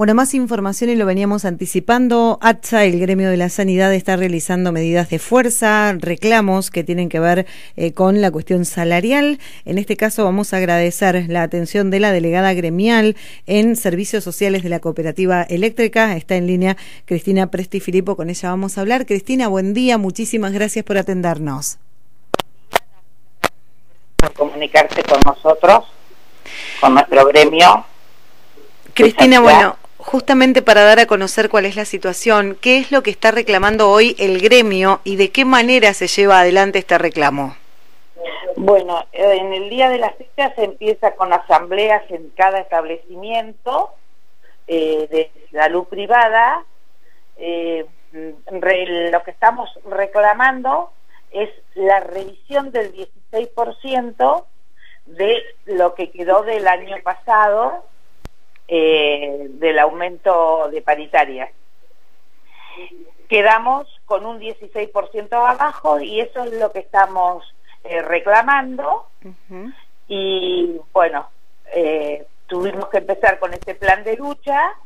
Bueno, más información y lo veníamos anticipando. ATSA, el gremio de la sanidad, está realizando medidas de fuerza, reclamos que tienen que ver eh, con la cuestión salarial. En este caso vamos a agradecer la atención de la delegada gremial en servicios sociales de la cooperativa eléctrica. Está en línea Cristina Presti Filipo, con ella vamos a hablar. Cristina, buen día, muchísimas gracias por atendernos. Por comunicarse con nosotros, con nuestro gremio. Cristina, bueno, justamente para dar a conocer cuál es la situación, ¿qué es lo que está reclamando hoy el gremio y de qué manera se lleva adelante este reclamo? Bueno, en el día de la fecha se empieza con asambleas en cada establecimiento eh, de salud privada. Eh, lo que estamos reclamando es la revisión del 16% de lo que quedó del año pasado eh, del aumento de paritarias. Quedamos con un 16% abajo y eso es lo que estamos eh, reclamando. Y bueno, eh, tuvimos que empezar con este plan de lucha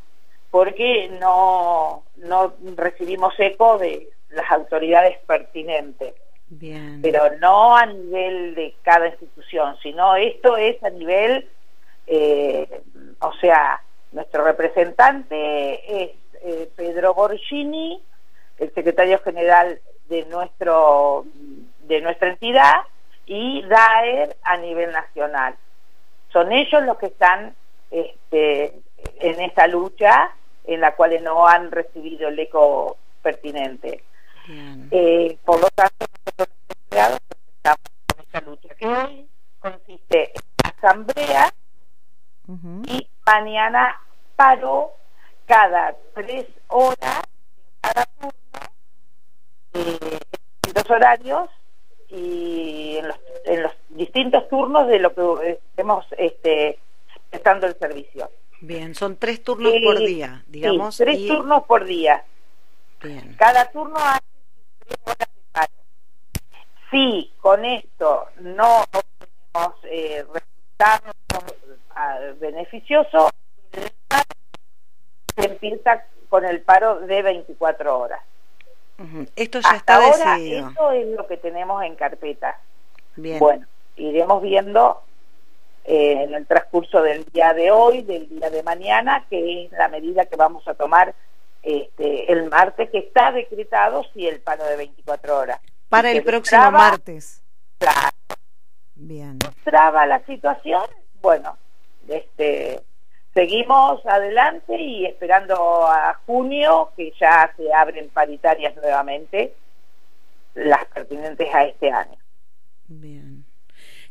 porque no, no recibimos eco de las autoridades pertinentes. Pero no a nivel de cada institución, sino esto es a nivel eh, o sea, nuestro representante es eh, Pedro Borgini, el secretario general de nuestro de nuestra entidad y DAER a nivel nacional. Son ellos los que están este, en esta lucha en la cual no han recibido el eco pertinente. Eh, por lo tanto, nosotros estamos en esta lucha que hoy consiste en asamblea mañana paro cada tres horas cada turno eh, en dos horarios y en los, en los distintos turnos de lo que estemos este, prestando el servicio. Bien, son tres turnos por eh, día, digamos. tres turnos por día. Bien. Cada turno hace tres horas de paro. Si con esto no obtenemos eh, resultados beneficioso, se empieza con el paro de 24 horas. Esto ya está ahora eso es lo que tenemos en carpeta. Bien. Bueno, iremos viendo eh, en el transcurso del día de hoy, del día de mañana, que es la medida que vamos a tomar este, el martes, que está decretado si el paro de 24 horas. Para el próximo martes. Claro. Bien. Traba la situación, bueno, este, seguimos adelante y esperando a junio que ya se abren paritarias nuevamente las pertinentes a este año. Bien.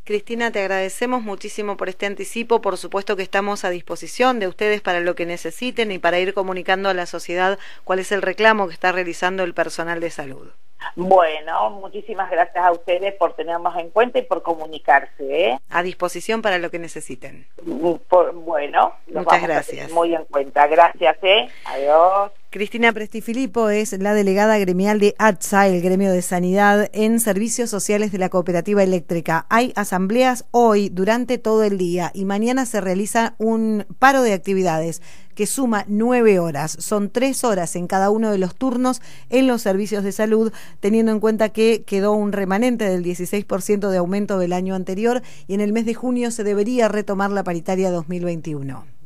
Cristina, te agradecemos muchísimo por este anticipo. Por supuesto que estamos a disposición de ustedes para lo que necesiten y para ir comunicando a la sociedad cuál es el reclamo que está realizando el personal de salud. Bueno, muchísimas gracias a ustedes por tenernos en cuenta y por comunicarse. ¿eh? A disposición para lo que necesiten. bueno, muchas gracias. muy en cuenta. Gracias, ¿eh? Adiós. Cristina Prestifilipo es la delegada gremial de ATSA, el gremio de sanidad en servicios sociales de la cooperativa eléctrica. Hay asambleas hoy durante todo el día y mañana se realiza un paro de actividades que suma nueve horas. Son tres horas en cada uno de los turnos en los servicios de salud, teniendo en cuenta que quedó un remanente del 16% de aumento del año anterior y en el mes de junio se debería retomar la paritaria 2021.